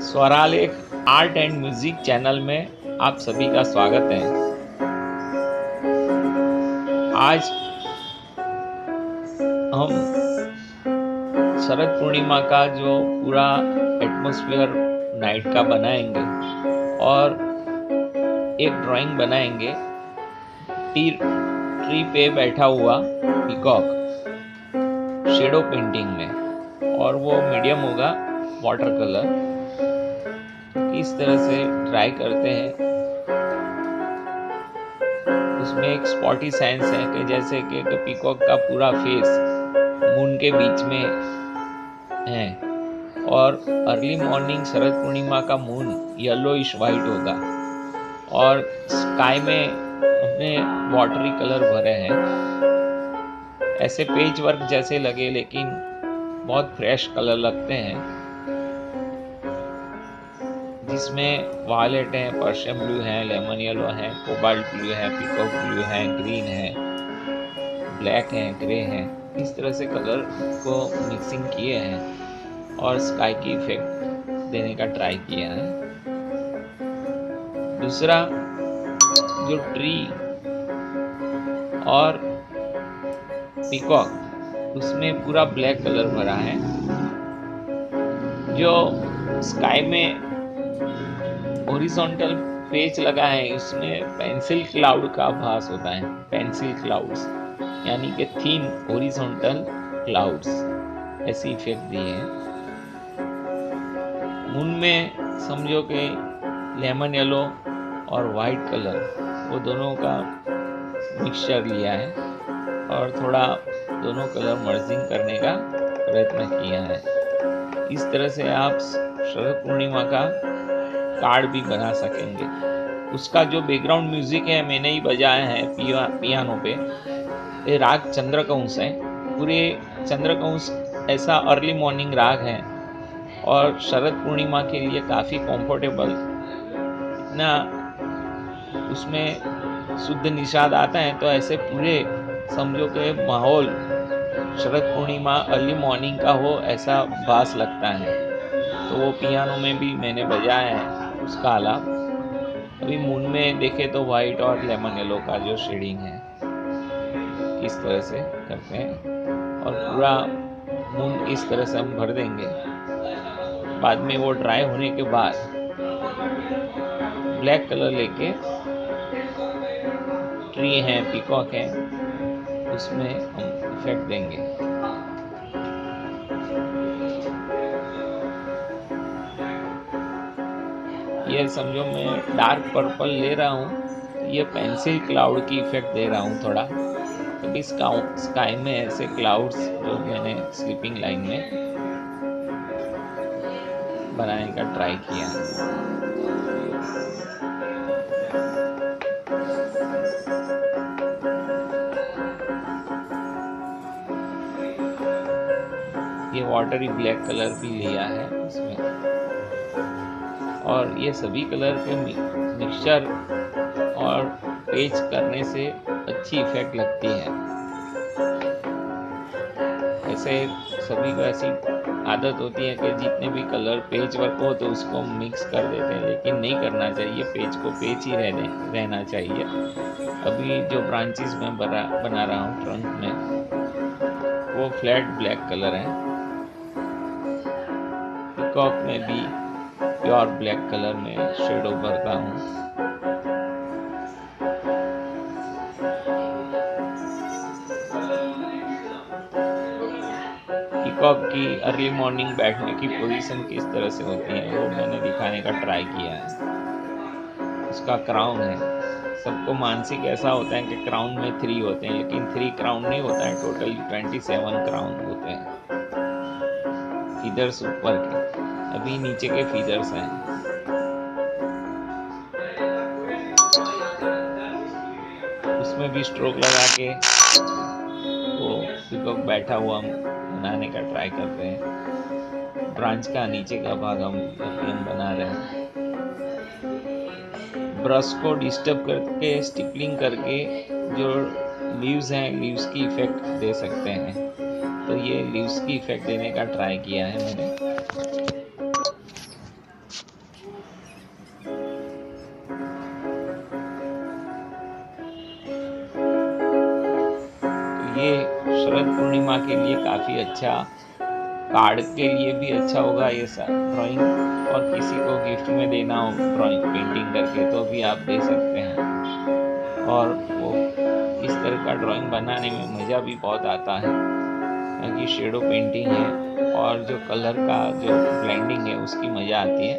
Swaralekh, art and music channel में आप सभी का स्वागत है। आज हम शरद पूर्णिमा का जो पूरा एटमॉस्फेयर नाइट का बनाएँगे और एक ड्राइंग बनाएँगे। टी ट्री पे बैठा हुआ पिकॉक शेडो पेंटिंग में और वो मीडियम होगा वाटर कलर इस तरह से ट्राई करते हैं। उसमें एक स्पॉटी साइंस है कि जैसे कि पीकॉक का पूरा फेस मून के बीच में है। और अर्ली मॉर्निंग शरद पूर्णिमा का मून येलोइश वाइट होगा। और स्काई में अपने वाटरी कलर भरे हैं। ऐसे पेज वर्क जैसे लगे, लेकिन बहुत फ्रेश कलर लगते हैं। जिसमें वायलेट है पर्शियम ब्लू है लेमन येलो है कोबाल्ट ब्लू है पिकॉक ब्लू है ग्रीन है ब्लैक है ग्रे है। इस तरह से कलर को मिक्सिंग किए हैं और स्काई की इफ़ेक्ट देने का ट्राई किया है। दूसरा, जो ट्री और पिकॉक उसमें पूरा ब्लैक कलर भरा है, जो स्काई में ओरिजेंटल पेज लगा है, उसमें पेंसिल क्लाउड का आभास होता है, पेंसिल क्लाउड्स, यानी कि थीन ओरिजेंटल क्लाउड्स, ऐसी इफ़ेक्ट दी है। मून में समझो कि लेमन येलो और वाइट कलर वो दोनों का मिक्सचर लिया है और थोड़ा दोनों कलर मर्जिंग करने का प्रयत्न किया है। इस तरह से आप शरद पूर्णिमा का कार्ड भी बना सकेंगे। उसका जो बैकग्राउंड म्यूज़िक है मैंने ही बजाया है पिया, पियानो पे। ये राग चंद्रकंश है। पूरे चंद्रकंश ऐसा अर्ली मॉर्निंग राग है। और शरद पूर्णिमा के लिए काफ़ी कंफर्टेबल इतना उसमें शुद्ध निषाद आता है तो ऐसे पूरे समझो के माहौल शरद पूर्णिमा अर्ली मॉर्निंग का हो ऐसा बास लगता है। तो वो पियानो में भी मैंने बजाया है। उसका आलाप। अभी मून में देखे तो वाइट और लेमन येलो का जो शेडिंग है इस तरह से करते हैं, और पूरा मून इस तरह से हम भर देंगे। बाद में वो ड्राई होने के बाद ब्लैक कलर लेके ट्री है पिकॉक है, उसमें हम इफ़ेक्ट देंगे। ये समझो मैं डार्क पर्पल ले रहा हूँ, ये पेंसिल क्लाउड की इफ़ेक्ट दे रहा हूँ थोड़ा। क्योंकि तो स्काई में ऐसे क्लाउड्स जो मैंने स्लीपिंग लाइन में बनाने का ट्राई किया। ये वाटरी ब्लैक कलर भी लिया है इसमें। और ये सभी कलर के मिक्सचर और पेज करने से अच्छी इफ़ेक्ट लगती है। ऐसे सभी को ऐसी आदत होती है कि जितने भी कलर पेज वर्क हो तो उसको मिक्स कर देते हैं, लेकिन नहीं करना चाहिए। पेज को पेज ही रहने, रहना चाहिए। अभी जो ब्रांचेस में बना बना रहा हूँ ट्रंक में, वो फ्लैट ब्लैक कलर है। पिकॉक में भी प्योर ब्लैक कलर में शेडो भरता हूँ। पिकॉक की अर्ली मॉर्निंग बैठने की पोजीशन किस तरह से होती है, वो मैंने दिखाने का ट्राई किया है। उसका क्राउन है। सबको मानसिक ऐसा होता है कि क्राउन में थ्री होते हैं, लेकिन थ्री क्राउन नहीं होता है टोटल ट्वेंटी सेवन क्राउन होते हैं। इधर ऊपर के। अभी नीचे के फीचर्स हैं। उसमें भी स्ट्रोक लगा के वो पिकॉक बैठा हुआ हम बनाने का ट्राई करते हैं। ब्रांच का नीचे का भाग हम बना रहे हैं। ब्रश को डिस्टर्ब करके स्टिपलिंग करके जो लीव्स हैं लीव्स की इफ़ेक्ट दे सकते हैं। तो ये लीव्स की इफ़ेक्ट देने का ट्राई किया है मैंने। ये शरद पूर्णिमा के लिए काफ़ी अच्छा कार्ड के लिए भी अच्छा होगा ये ड्राइंग और किसी को गिफ्ट में देना हो ड्राइंग पेंटिंग करके तो भी आप दे सकते हैं। और वो इस तरह का ड्राइंग बनाने में मज़ा भी बहुत आता है। क्योंकि शेडो पेंटिंग है और जो कलर का जो ब्लेंडिंग है उसकी मज़ा आती है।